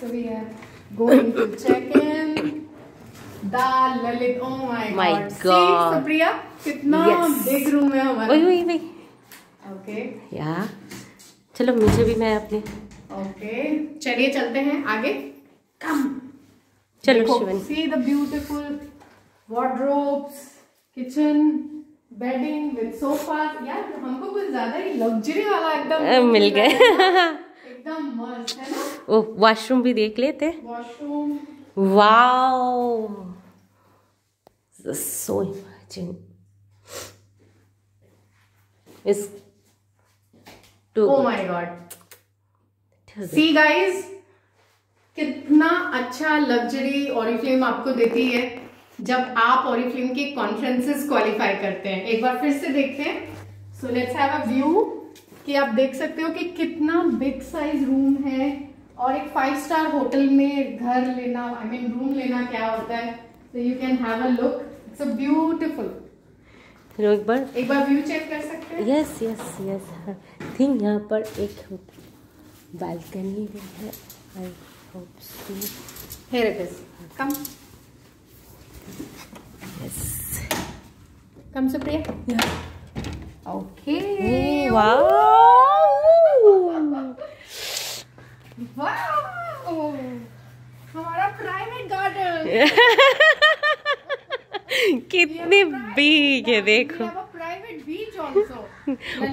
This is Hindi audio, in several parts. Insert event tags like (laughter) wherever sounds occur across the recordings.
So we are going to check in. Lalit. Oh my, My God. See, Supriya, कितना Yes. big room है हमारा. वही वही वही Okay. या चलो मुझे भी मैं अपने Okay. चलिए चलते हैं आगे. Come. चलो Sivan see the beautiful wardrobes, kitchen, bedding with sofas. यार हमको कुछ ज़्यादा ही लग्जरी वाला एकदम अ, मिल गए एकदम मस्त है ना ओ वॉशरूम भी देख लेते। वॉशरूम वाओ सो इमेजिन इस to oh my god see guys कितना अच्छा लग्जरी ऑरिफ्लेम आपको देती है जब आप ऑरिफ्लेम के कॉन्फ्रेंसेस क्वालिफाई करते हैं। एक बार फिर से देखते हैं। So let's have a view कि आप देख सकते हो कि कितना बिग साइज़ रूम है और एक फाइव स्टार होटल में घर लेना आई मीन रूम लेना क्या होता है? तो you can have a look it's a beautiful चलो एक बार एक बार व्यू चेक कर सकते हैं? यस यस यस थिंक यहाँ पर एक बालकनी भी है. I hope so here it is come yes come Supriya okay wow wow हमारा प्राइवेट गार्डन (laughs) कितनी बिग है देखो। Private beach also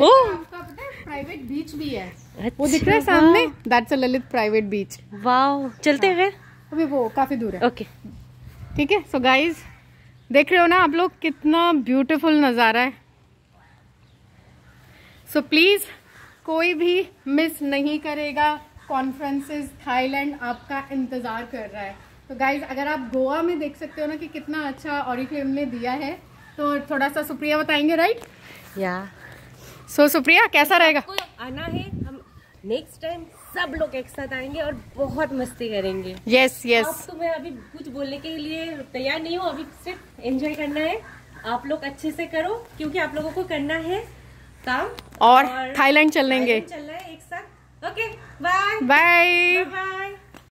oh. आपका पता है प्राइवेट बीच भी है। अच्छा, वो दिख रहा है सामने? That's a Lalit private beach wow चलते हैं। अभी वो काफ़ी दूर है। ओके। ठीक है सो गाइस देख रहे हो ना आप लोग कितना ब्यूटीफुल नज़ारा है। सो प्लीज़ कोई भी मिस नहीं करेगा। कॉन्फ्रेंसेस थाईलैंड आपका इंतज़ार कर रहा है। तो गाइज़ अगर आप गोवा में देख सकते हो ना कि कितना अच्छा ऑरिफ्लेम ने दिया है तो थोड़ा सा सुप्रिया बताएँगे राइट या सो सुप्रिया कैसा रहेगा? आना है हम नेक्स्ट टाइम सब लोग एक साथ आएँगे और बहुत मस्ती करेंगे। यस यस तो मैं अभी कुछ बोलने के लिए तैयार नहीं हूँ अभी सिर्फ़ एंजॉय करना है। आप लोग अच्छे से करो क्योंकि आप लोगों को करना है काम। और थाईलैंड चलेंगे चल रहा है एक